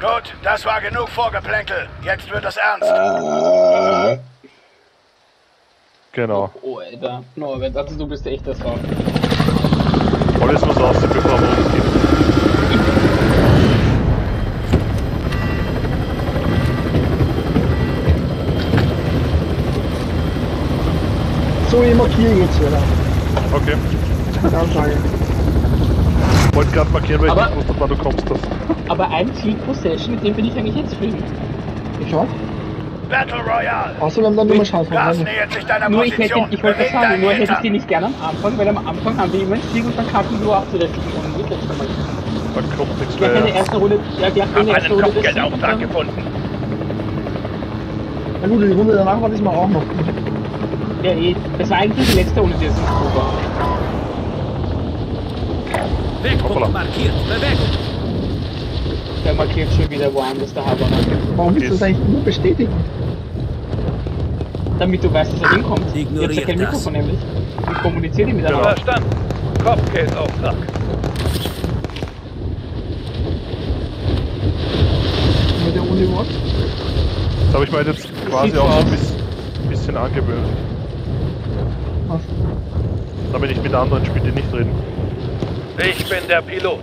Gut, das war genug Vorgeplänkel. Jetzt wird es ernst. Äh, Genau. Oh, Alter. Norbert, also du bist echt das Rad. Alles muss bevor wir uns gehen. So, ich markiere jetzt wieder. Okay. Ansage. Ich wollte gerade markieren, weil ich Aber- wann du kommst. Das. Aber ein Field Possession, mit dem bin ich eigentlich jetzt zufrieden. Ich auch. Battle Royale. Außer wir haben dann nur mal Chance. Gas haben. nähert sich deiner Nur ich hätte, Position. ich wollte Beweg sagen, nur hätte ich die nicht gerne am Anfang, weil am Anfang haben wir immer einen Fliegen und dann kacken wir ab zu der Fliegen und mit letztes Mal. Dann kommt nichts Die hat in der mehr. ersten Runde, ja, die das Sieg und dann- gefunden. Na gut, die Runde danach war diesmal auch noch. Ja, eh. Das war eigentlich die letzte Runde, die es nicht gut war. Hoppala. Der markiert schon wieder woanders der Haber. Warum willst du das eigentlich nur bestätigen? Damit du weißt, dass er hinkommt. Jetzt Ignoriert ja kein das. Mikrofon nämlich. Ich kommuniziere Genau. miteinander. Verstanden. Kopfgeldauftrag. Mit der Uni Wort? Das habe ich mir jetzt quasi auch so ein bisschen, bisschen angewöhnt. Was? Damit ich mit anderen Spielen nicht reden. Ich bin der Pilot.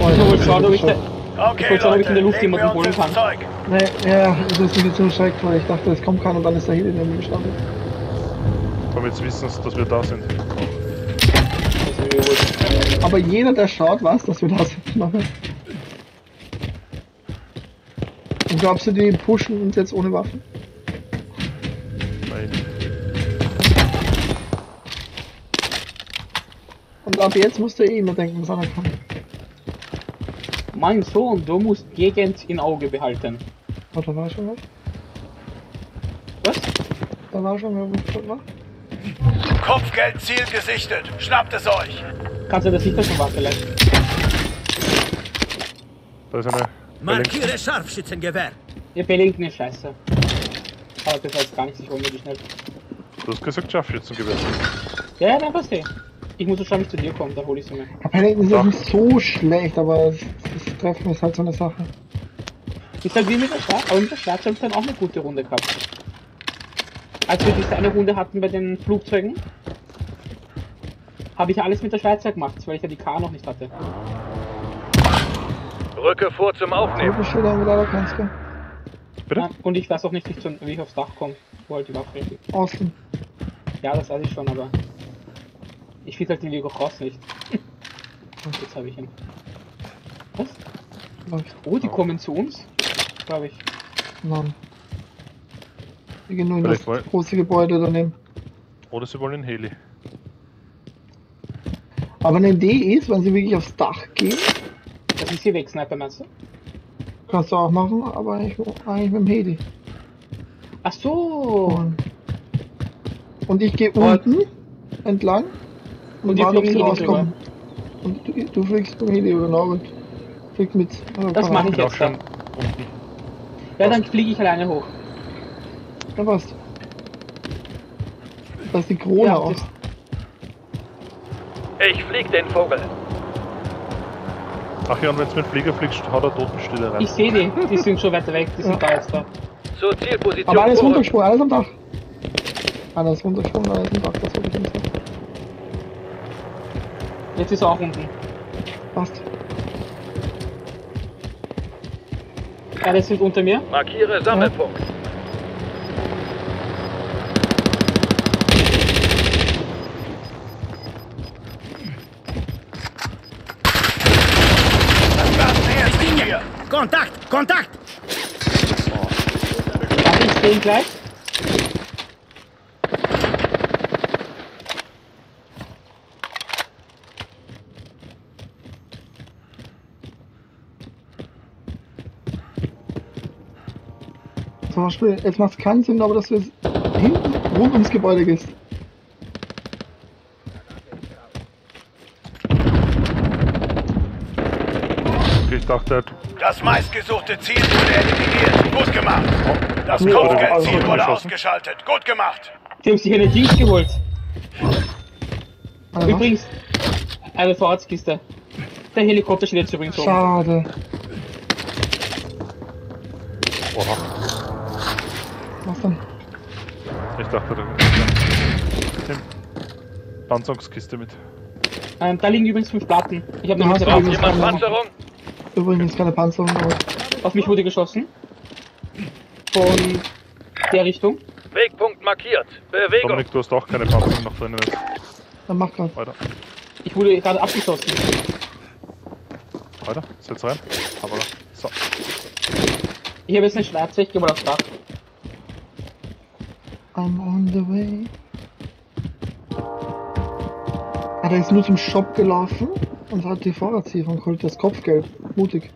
Oh, Ich wollte schauen, ob ich, Okay, schauen, ob ich in der Luft jemanden holen kann. Nee, ja, das ist mir zu schrecklich, weil ich dachte, es kommt keiner und dann ist der Heli neben mir gestanden. Aber jetzt wissen sie, dass wir da sind. Aber jeder, der schaut, weiß, dass wir da sind. Und glaubst du, die pushen uns jetzt ohne Waffen? Und ab jetzt musst du eh immer denken, was einer kommt. mein Sohn, du musst Gegend im Auge behalten. Oh, da war schon was? Was? Da war schon was. was? Kopfgeldziel gesichtet. Schnappt es euch. Kannst du das sicher schon was vielleicht? Da ist eine. Markiere Scharfschützengewehr. Ihr Bellington ist scheiße. Aber das jetzt gar nicht, ich hol mir die schnell. Du hast gesagt, Scharfschützengewehr. Ja, ja, dann passt eh. Ich muss so schauen, wie ich zu dir komme, da hol ich sie mir. Ja, Paddington ist jetzt nicht so schlecht, aber das, Treffen ist halt so eine Sache. Ist halt wie mit der Schwarz, aber mit der Schwarz habe ich dann auch eine gute Runde gehabt. Als wir diese eine Runde hatten bei den Flugzeugen, habe ich alles mit der Schweizer gemacht, weil ich ja die K noch nicht hatte. Rücke vor zum Aufnehmen. Haben wir leider kannst du? Bitte? Ja, und ich weiß auch nicht, ich, wie ich aufs Dach komme, wo halt die Waffe ist. Außen. Ja, das weiß ich schon, aber ich finde halt den Lego Cross nicht. Jetzt habe ich ihn. Was? Läuft. Oh, die kommen zu uns? Glaube ich. Nein. Wir gehen nur in das Vielleicht wollen- große Gebäude daneben. Oder sie wollen in Heli. Aber eine Idee ist, wenn sie wirklich aufs Dach gehen, Das ist hier weg, Sniper, meinst du? kannst du auch machen, aber eigentlich, eigentlich mit dem Heli. Ach so! Und, und ich gehe Und- unten entlang und, Und sie Heli rauskommen. Und du, du fliegst mit dem Heli oder Norbert. Fliegt mit. Das mache ich jetzt schon unten. Ja, dann fliege ich alleine hoch. Ja, passt. Da ist die Krone Ja, auch. Ich flieg den Vogel. Ach ja, und wenn du mit dem Flieger fliegst, haut er Totenstille rein. Ich sehe die, die sind schon weiter weg, die sind Ja. da jetzt da. Zur Zielposition. Aber alles runtergesprungen, alles am Dach. Alles runtergesprungen, alles am Dach, das wollte ich nicht sagen. Jetzt ist er auch unten. Passt. Ja, die sind unter mir. Markiere Sammelpunkt. Hier. Kontakt! Kontakt! Warte, ich sehe ihn gleich. Zum Beispiel, jetzt macht es keinen Sinn, aber dass du jetzt hinten rund ums Gebäude gehst. Ich dachte Das meistgesuchte Ziel wurde eliminiert. Gut gemacht. Das Ja, Kopfgeldziel also, wurde ausgeschaltet. Gut gemacht. Die haben sich eine Dings geholt. Aha. Übrigens, eine Vorratskiste. Der Helikopter steht jetzt übrigens oben. Schade. Ich dachte, da Tim, Panzerungskiste mit. Ähm, da liegen übrigens fünf Platten. Ich habe eine braucht Miserie jemand Panzerung? Übrigens keine Panzerung, aber Auf mich wurde geschossen. Von der Richtung. Wegpunkt markiert. Bewegung. Dominik, du hast auch keine Panzerung noch drinnen jetzt. dann mach grad. Weiter, Ich wurde gerade abgeschossen. weiter, setz rein. Aber so. Ich habe jetzt eine schwarze, ich gehe mal aufs Dach. I'm on the way. Ah, der ist nur zum Shop gelaufen und hat die Vorratslieferung geholt, das Kopfgeld. Mutig.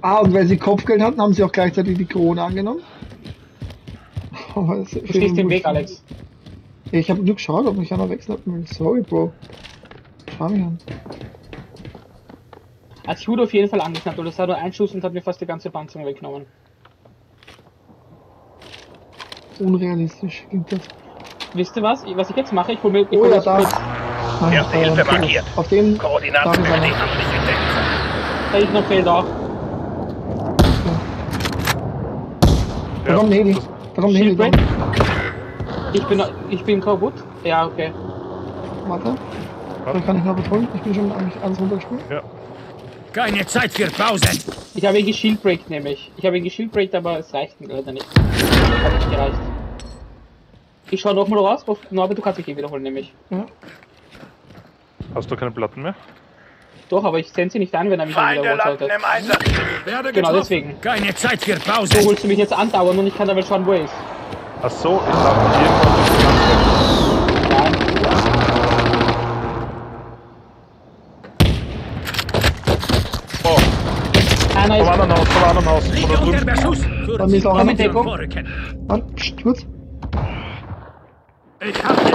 Ah, und weil sie Kopfgeld hatten, haben sie auch gleichzeitig die Krone angenommen. Aber es- Du stehst im Weg, Alex. Ich habe nur geschaut, ob mich einer wechseln will. Sorry, Bro. Schau mich an. Also ich wurde auf jeden Fall angeknappt und das war nur ein Schuss und hat mir fast die ganze Panzerung weggenommen. Unrealistisch klingt das. Wisst ihr was? Was ich jetzt mache, ich hole mir... Ich Oh hol ja, das- da. Nein, Erste äh, Hilfe markiert. Auf dem. Koordinaten Da ist einer. bestätigt. Nicht entdeckt. Da ist noch fehlt auch. Da kommt ein Heli. Da kommt ein Heli. Ich bin, ich bin kaputt. Ja, okay. Warte. Da kann ich noch holen. Ich bin schon eigentlich alles runtergesprungen. Ja, Keine Zeit für Pausen. Ich habe ihn geshieldbreakt nämlich. Ich habe ihn geshieldbreakt, aber es reicht mir leider nicht. Hat nicht gereicht. Ich schaue nochmal raus. Auf Norbert, du kannst mich eh wiederholen, nämlich. Ja. hast du keine Platten mehr? Doch, aber ich sende sie nicht an, wenn er mich Feinde wieder landen sollte. im Einsatz. Werde Genau, getroffen. deswegen. Keine Zeit für So Pausen. holst du mich jetzt andauern und ich kann wo er ist. Ach so, ich dachte irgendwann Ja, Oh, einer vom ist... anderen Haus, vom anderen Haus, von Liege da unter drüben. Beschuss. Bei mir ist auch Komm einer. in Deckung. Vorrücken. Warte, pst, kurz. Ich hab ihn.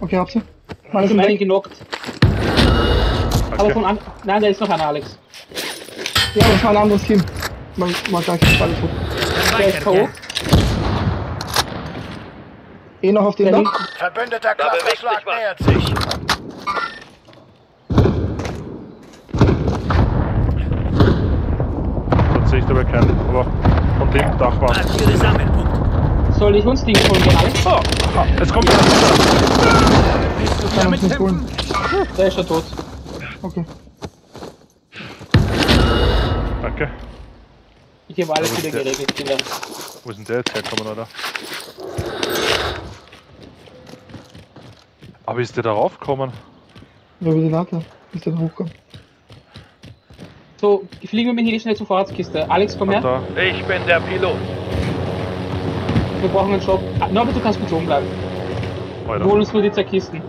Okay, hab sie. Ich Alles habe im einen genockt. Aber von Okay. an... Nein, da ist noch einer, Alex. Ja, das war ein anderes Team. Mal, mal gleich das zweite tot. Der ist K.O. Eh noch auf Der Dach. Verbündeter was. nähert sich. Ich dabei keinen, aber von dem Dach war. Markiere Sammelpunkt. Soll ich uns Ding holen gehen, Alex? Oh, aha, es kommt einer. Bist du Kann uns nicht holen. Der ist schon tot. Okay. Danke. Ich habe alles wieder der- geregelt, Kinder. Wo ist denn der jetzt herkommen, oder? Aber ist der da raufgekommen? Ja, bitte warte, bis der hochkommt. So, fliegen wir mit hier schnell zur Vorratskiste. Alex, komm her. da. Ich bin der Pilot. Wir brauchen einen Shop. Ah, Norbert, du kannst mit oben bleiben. Wir holen Weiter. uns nur die zwei Kisten.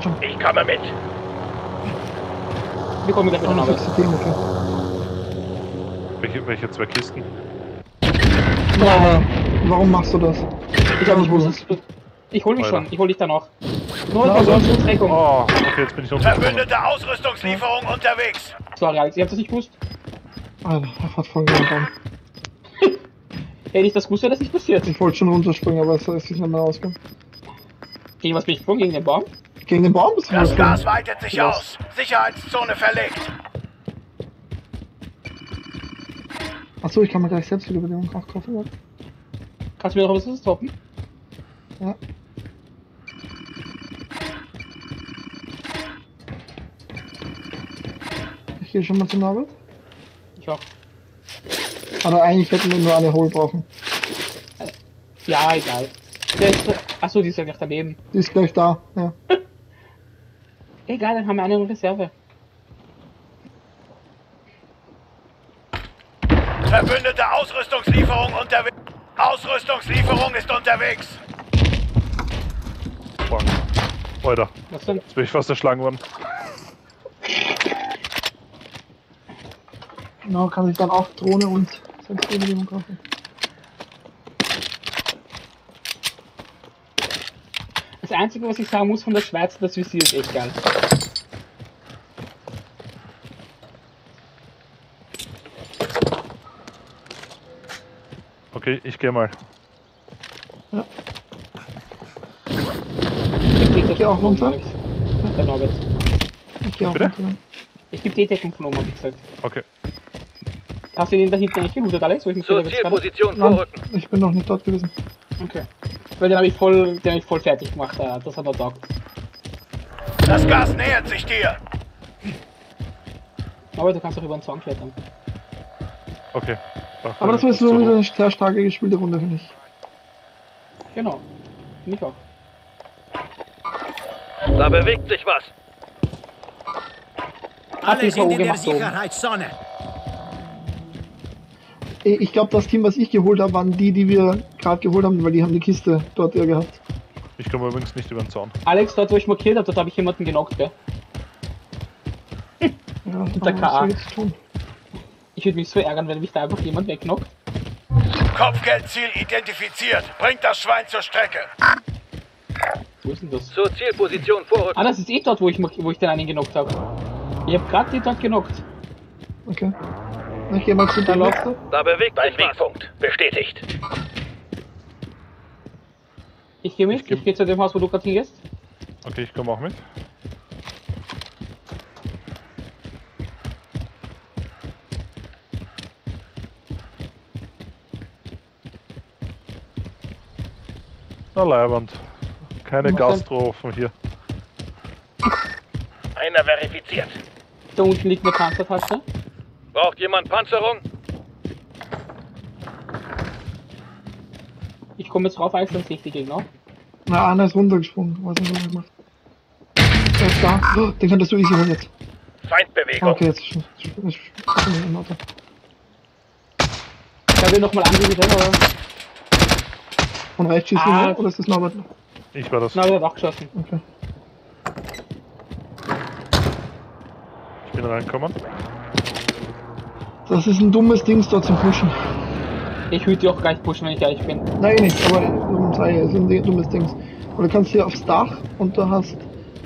Schon. Ich komme mit. Wir kommen gleich mit Norbert. Welche, welche zwei Kisten? Ja, aber warum machst du das? Ich habe nicht gewusst. Ich hol mich Weiter. schon. Ich hol dich dann auch. Aber- sonst uns Deckung. Oh, okay, jetzt bin ich. Verbündete Ausrüstungslieferung unterwegs. Sorry, Alex, ihr habt das nicht gewusst. Alter, er fährt voll Baum. Hätte ich das gewusst, wäre das nicht passiert. Ich wollte schon runterspringen, aber es ist nicht mehr ausgegangen. Gegen was bin ich gesprungen? Gegen den Baum? Gegen den Baum bist du Das. Gas weitet sich Los. aus. Sicherheitszone verlegt. Achso, ich kann mir gleich selbst wieder Bedingungen kaufen. warte. Kannst du mir noch was toppen? Ja. Ich gehe schon mal zum Norbert. Ich auch. Aber eigentlich hätten wir nur eine Hole brauchen. Ja, egal. Der ist... Achso, die ist ja gleich daneben. Die ist gleich da. Ja. Egal, dann haben wir eine in Reserve. Verbündete Ausrüstungslieferung unterwegs. Ausrüstungslieferung ist unterwegs. Fuck. Weiter. Was denn? Jetzt bin ich fast erschlagen worden. Genau, kann ich dann auch Drohne und Sensorbedingungen kaufen. Das Einzige, was ich sagen muss von der Schweiz, das Visier ist echt geil. Okay, ich gehe mal. Ich krieg das Geh auch runter? Der Norbert. Ich gehe auch runter. Ich gebe die Deckung von oben, hab ich gesagt. Okay. Hast du den da hinten nicht gelootet, Alex? Wo ich mich gerade- Zielposition Nein, vorrücken. ich bin noch nicht dort gewesen. Okay. Weil den habe ich voll, den hab ich voll fertig gemacht, äh, das hat er taugt. Das Gas nähert sich dir. Aber du kannst auch über den Zaun klettern. Okay. Ach, Aber das war so wieder eine sehr starke gespielte Runde, finde ich. Genau. Finde ich auch. Da bewegt sich was. Alle sind in der. Sicherheitszone. Ich ich glaube, das Team, was ich geholt habe, waren die, die wir gerade geholt haben, weil die haben die Kiste dort ja gehabt. Ich komme übrigens nicht über den Zaun. Alex, dort wo ich markiert habe, dort habe ich jemanden genockt, gell? Ja, der KA. ich jetzt tun? Ich würde mich so ärgern, wenn mich da einfach jemand wegknockt. Kopfgeldziel identifiziert. Bringt das Schwein zur Strecke. Wo ist denn das? Zur Zielposition vorrücken. Ah, das ist eh dort, wo ich, wo ich den einen genockt habe. Ich habe gerade den dort genockt. Okay. Ich gehe mal zu Da bewegt sich. Wegpunkt. Bestätigt. Ich gehe mit, Ich geh- ich gehe zu dem Haus, wo du gerade hingehst. Okay, ich komme auch mit. Na Leiband. Keine Was denn? Gastro offen hier. Einer verifiziert. Da unten liegt eine Panzertasche. Braucht jemand Panzerung? Ich komme jetzt drauf, als ich die Gegner. Na, einer ist runtergesprungen. Was hat er gemacht? Er ist da. Oh, den könntest du easy holen jetzt. Feindbewegung. Okay, jetzt ist schon, ist schon im Auto. Ich habe ihn nochmal angewidert, aber. Von rechts schießt Ah. ah. oder ist das Norbert? Ich war das. Na, der hat auch geschossen. Okay. Ich bin reingekommen. Das ist ein dummes Ding dort zum Pushen. Ich würde die auch gleich pushen, wenn ich ehrlich bin. Nein, eh nicht, aber um sei, es ist ein di- dummes Ding. Und du kannst hier aufs Dach und du hast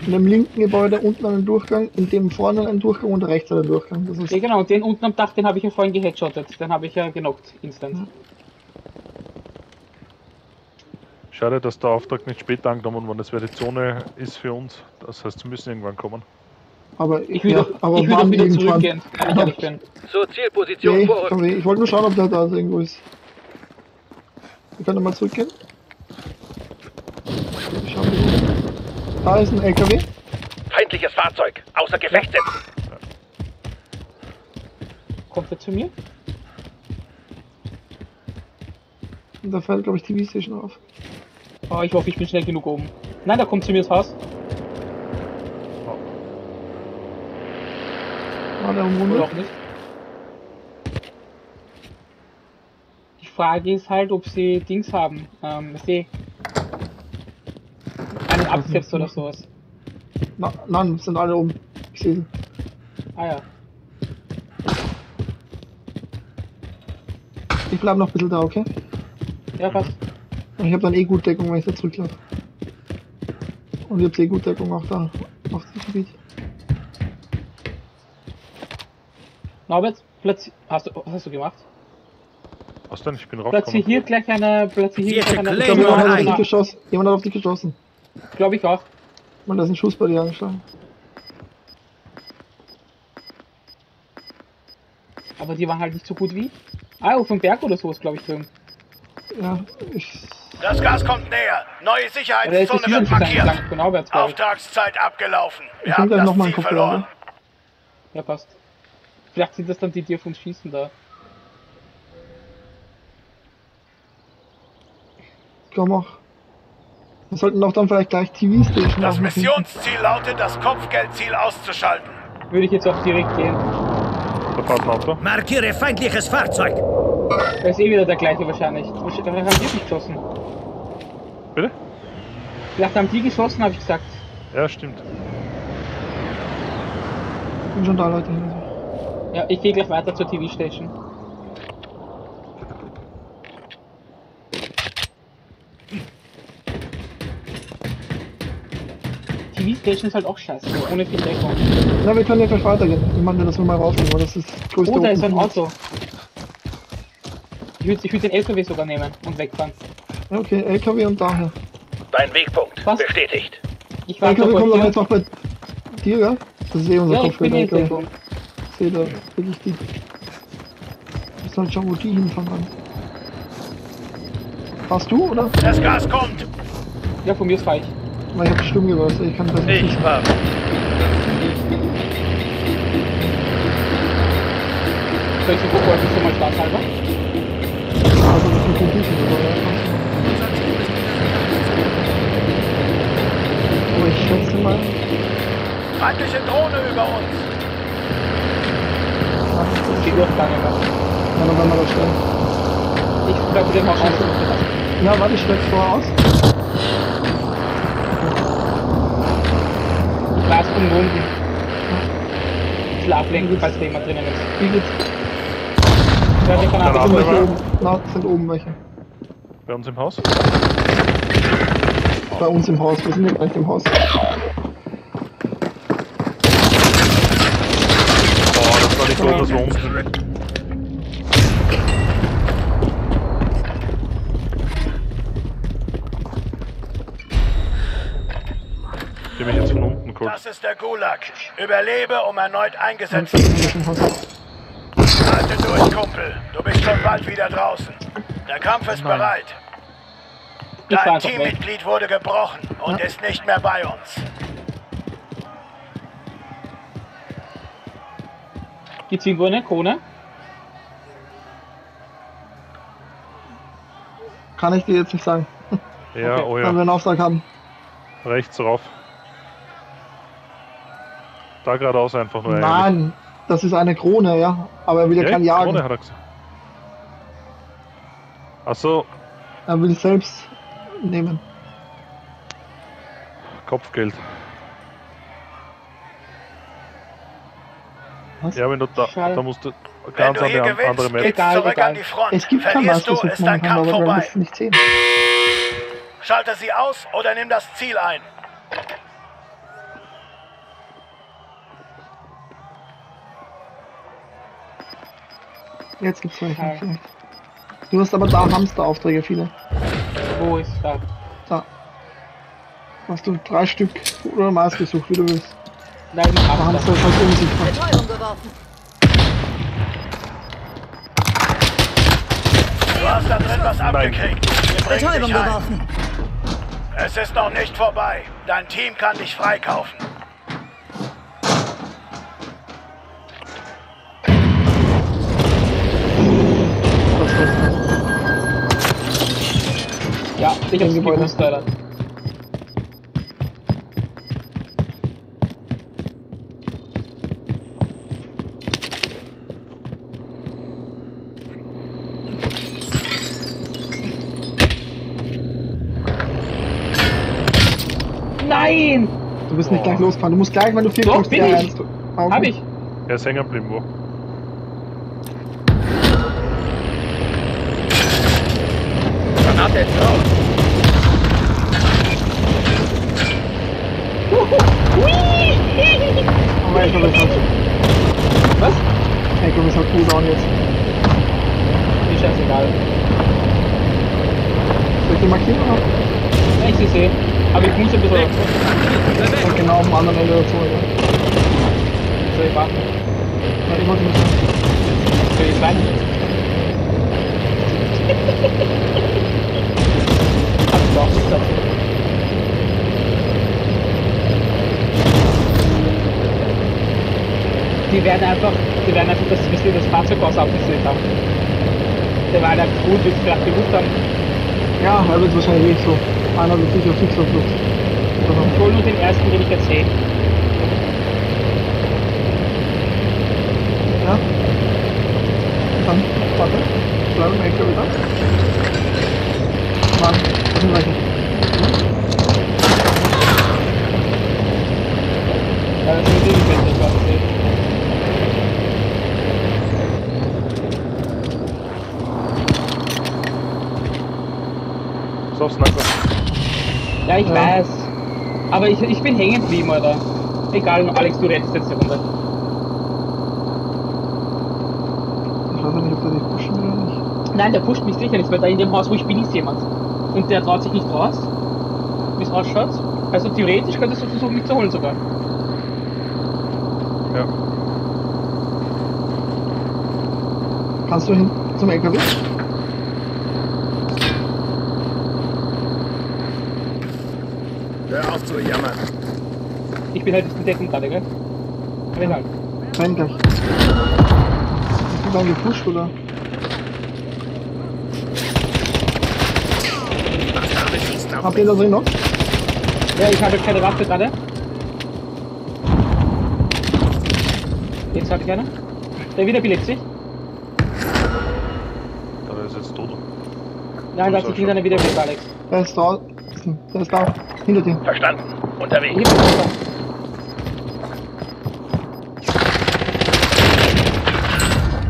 in dem linken Gebäude unten einen Durchgang, in dem vorne einen Durchgang und rechts einen Durchgang. Das ist Ja genau, und den unten am Dach, den habe ich ja vorhin geheadshottet. Den habe ich ja genockt, instant. Schade, dass der Auftrag nicht später angenommen wurde. Das wäre die Zone ist für uns. Das heißt, sie müssen irgendwann kommen. Aber Ich würde ja, auch, aber ich auch wann wieder irgendwann? zurückgehen, wenn ich ehrlich bin. Zur Zielposition Nee, vorrücken. sorry, ich wollte nur schauen, ob der da irgendwo ist. Wir können mal zurückgehen. Ich schau mal. Da ist ein LKW. Feindliches Fahrzeug. Außer Gefecht setzen. Kommt er zu mir? Und da fällt, glaube ich, TV Station auf. Oh, ich hoffe, ich bin schnell genug oben. Nein, da kommt zu mir ins Haus. War der Oder auch nicht. Die Frage ist halt, ob sie Dings haben. Ähm, sie einen Absatz oder sowas. Na, nein, sind alle oben. Ich sehe sie. Ah ja. Ich bleib noch ein bisschen da, okay? Ja, passt. Ich habe dann eh gut Deckung, wenn ich da zurücklaufe. Und ich habe eh gut Deckung auch da auf dem Gebiet. Norbert, platzi hast du, was hast du gemacht? Was denn? Ich bin Platziere hier rausgekommen. gleich eine, platziere hier gleich eine, Claymore Jemand hat auf dich geschossen. Jemand hat auf dich geschossen. glaube ich auch. Man, da ist ein Schuss bei dir angeschlagen. Aber die waren halt nicht so gut wie. Ah, auf dem Berg oder sowas, glaube ich, drüben. Ja, ich. Das Gas kommt näher. Neue ist Sicherheitszone wird markiert. ich. Auftragszeit abgelaufen. Ich Wir bin haben gleich das nochmal einen Ziel verloren. Ja, passt. Vielleicht sind das dann die, die auf uns schießen da. Komm auch. Wir sollten doch dann vielleicht gleich TV Station Das. Missionsziel lautet, das Kopfgeldziel auszuschalten. Würde ich jetzt auch direkt gehen. Da fährt ein Auto. Markiere feindliches Fahrzeug. Da ist eh wieder der gleiche wahrscheinlich. Wahrscheinlich haben die nicht geschossen. Bitte? Vielleicht haben die geschossen, habe ich gesagt. Ja, stimmt. Ich bin schon da, Leute. Ja, ich gehe gleich weiter zur TV-Station. TV-Station ist halt auch scheiße, ohne viel Deckung. Na, wir können ja gleich weitergehen. Ich meine, dass wir mal rausgehen, weil das ist das größte Oh, da ist ein Auto. Ich würde würd den LKW sogar nehmen und wegfahren. Ja, okay, LKW und daher. Dein Wegpunkt Was? bestätigt. Ich warte LKW kommt aber jetzt auch bei dir, gell? Das ist eh unser Ja, ich bin Kopfgeld. Eh Ich da wirklich die. Ich soll schauen, wo die hinfahren. Warst du, oder? Das Gas kommt. Ja, von mir ist falsch. Weil ich habe stumm gehört, also ich kann das nicht. Ich war. Soll ich die Gucke heute schon mal starthalber? Also das ist ein bisschen. Aber ich schätze mal, Feindliche Drohne über uns. Die Durchgange was. ja, dann werden wir das stellen. Ich glaube, den Haus schon Ja, warte, ich stelle vorher aus. Glas umrunden. Ein bisschen ablenken, falls da jemand drinnen ist. Wie geht's? Ja, kann Ja, Sind welche oben? Na, sind oben welche. Bei uns im Haus? Bei uns im Haus, wir sind ja gleich im Haus. Boah, das war nicht gut, dass wir unten sind. Die mich jetzt von unten geholt. Das ist der Gulag. Überlebe, um erneut eingesetzt zu Haus. Halte durch, Kumpel. Du bist schon bald wieder draußen. Der Kampf ist bereit. Ich fahr Dein. Teammitglied wurde gebrochen und ist nicht mehr bei uns. Gibt's irgendwo eine Krone? Kann ich dir jetzt nicht sagen, Ja, Okay. oh weil wir ja. einen Auftrag haben. Rechts rauf. Da geradeaus einfach nur eigentlich. Nein, das ist eine Krone, ja. Aber er will ja, Ja, kein Jagen. Krone hat er gesagt. Achso, Er will selbst nehmen. Kopfgeld. Was? Ja, wenn du da, da musst du Wenn ganz du andere gewinnst, Map. geht's Egal, zurück egal. an die Front. Es gibt kein Verlierst du, Meistersuch ist dein Kampf vorbei. nicht sehen. Schalte sie aus oder nimm das Ziel ein. Jetzt gibt's welche. Vielleicht. Du hast aber da Hamsteraufträge, viele. Wo ist da? Da. Hast du drei Stück oder Maß gesucht, wie du willst. Nein, ich hab ist halt unsichtbar. Betäubung geworfen. Du hast da drin was abgekriegt. Betäubung geworfen. Es ist noch nicht vorbei. Dein Team kann dich freikaufen. Ja, ich hab's Gebäude. gewusst, Nein! Du bist nicht gleich losgefahren. Du musst gleich, wenn du viel Doch, bin R1 ich. Hab ich. Er ist hängen geblieben, wo? Granate ist raus. Aber ich glaube, das hat Was? Ich glaube, das hat jetzt. Mir scheißegal. Soll ich die markieren oder? Ja, ich sehe Aber ich muss ein bisschen. Ja, genau am anderen Ende dazu. Soll ich warten? Ja, ich nicht sagen. Soll ich rein? Hab ich doch nicht dazu. Die werden einfach, die werden einfach das, bis die das Fahrzeug aus abgestellt haben. Der war halt einfach gut, wie sie vielleicht gewusst haben. Ja, er wird wahrscheinlich eh so. Einer wird sicher fix auf. Ich hol nur den ersten, den ich jetzt sehe. Ja. Dann, warte. Bleiben wir LKW da. Mann, das sind welche. Ja, das ist Beste, was ich sehe. So, Sniper. Ja, ich Ja. weiß. Aber ich, ich bin hängen geblieben, Alter. Egal, Alex, du rettest jetzt die Runde. Ich weiß ja nicht, ob der dich pushen will oder nicht. Nein, der pusht mich sicher nicht, weil da in dem Haus, wo ich bin, ist jemand. Und der traut sich nicht raus, wie es ausschaut. Also theoretisch könntest du versuchen, mich zu holen sogar. Ja. Kannst du hin zum LKW? Auf zu jammern. Ich bin halt in Deckung gerade, gell? Wenn halt. Rein gleich. Hast du dann gepusht oder? Habt ihr da drin noch? Ja, ich habe keine Waffe gerade. Jetzt hat keiner. Der wiederbelebt sich. Da ist jetzt tot. Nein, da hat sich einer wiederbelebt, Alex. Der ist da. Der ist da. Hinter dir. Verstanden. Unterwegs. ihn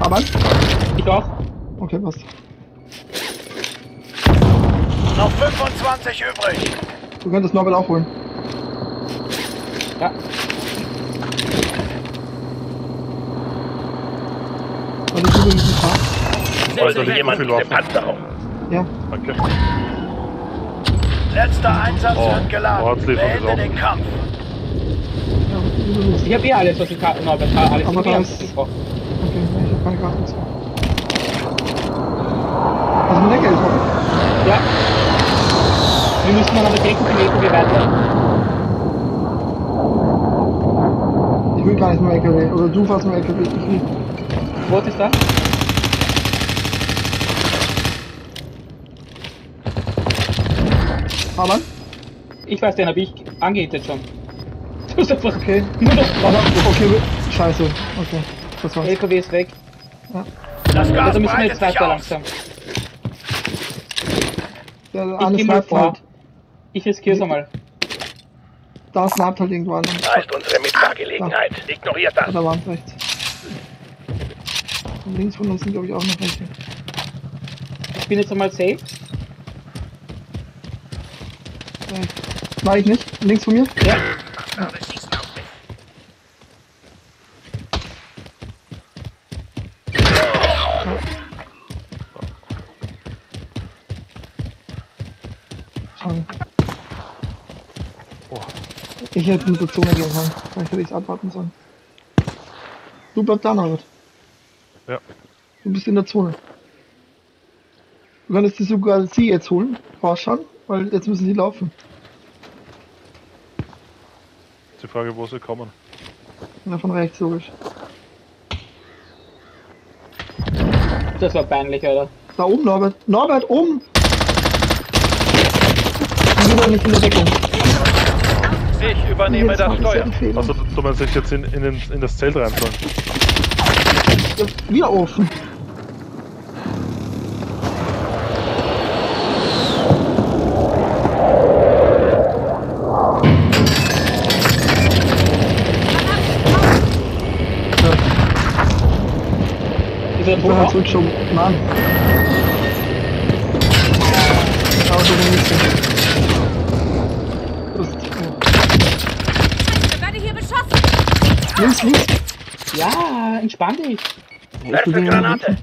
Aber? Ich auch. Okay, passt. Noch 25 übrig. Du könntest Norbert auch holen. Ja. Setze liegt jemand diese Waffen. Panzerung. Ja. Danke. Letzter Einsatz Oh, wird geladen. Ist Beende den Kampf. Ich habe eh alles, was ich kann. Norbert, Alex, ich Aber hab da alles, ist-. Okay, ich hab keine Karten zu. Also mit der Geld holen. Ja. Wir müssen dann aber Deckung zum LKW weiter. Ich will gar nicht mehr LKW. Oder du fährst mit LKW. Ich will. Wo ist das? Aber? Ich weiß, den habe ich angehittet schon. Du hast einfach Okay. nur noch Aber, drauf. okay, scheiße. Okay. Das war's. LKW ist weg. Das Gas Also müssen wir jetzt weiter langsam. Der Ich geh mal vor. halt. Ich riskiere es einmal. Da sniped halt irgendwo einer. Da ist unsere Mitfahrgelegenheit. Ignoriert An das. der Wand rechts. Und links von uns sind, glaube ich, auch noch welche. Ich bin jetzt einmal safe. War ich nicht? Links von mir? Ja. Schade. Ich hätte mit der Zone gehen sollen. Vielleicht hätte ich es abwarten sollen. Du bleib da, Norbert. Ja. Du bist in der Zone. Du könntest dir sogar sie jetzt holen, rausschauen, weil jetzt müssen sie laufen. Die Frage, wo sie kommen. Ja, von rechts, logisch. Das war peinlich, Alter. Da oben, Norbert. Norbert, oben! Die sind doch nicht in der Deckung. Ich übernehme Jetzt das ich Steuer. Also, du meinst sich jetzt in, in, in das Zelt rein sollen? Ja, wieder offen. Ist Ich auch? zurückschoben. Mann. Aber so bin ich ist, Ich werde hier beschossen. links, links. Ja, entspann dich. Werfe Granate.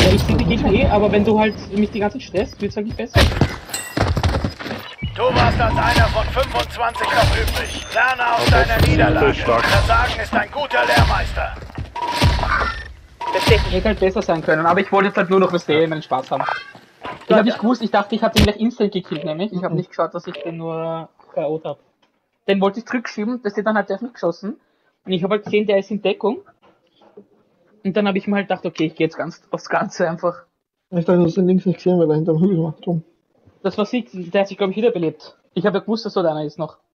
Ja, ich sehe die Gegner eh, aber wenn du halt mich die ganze Zeit stresst, wird's halt nicht besser. Du warst als einer von 25 noch übrig. Lerne aus deiner ist Niederlage. Versagen ist ein guter Lehrmeister. Hätte halt besser sein können, aber ich wollte jetzt halt nur noch was sehen, meinen Spaß haben. Ich habe nicht gewusst, ich dachte, ich habe den gleich instant gekillt, nämlich. Ich habe Mhm. nicht geschaut, dass ich den nur KO habe. Den wollte ich zurückschieben, das hat dann halt einfach geschossen. Und ich habe halt gesehen, der ist in Deckung. Und dann habe ich mir halt gedacht, okay, ich gehe jetzt ganz aufs Ganze einfach. Ich dachte, du hast den links nicht gesehen, weil er hinterm Hügel war. Drum. Das war sie, der hat sich, glaube ich, wiederbelebt. Ich habe ja gewusst, dass dort einer ist noch.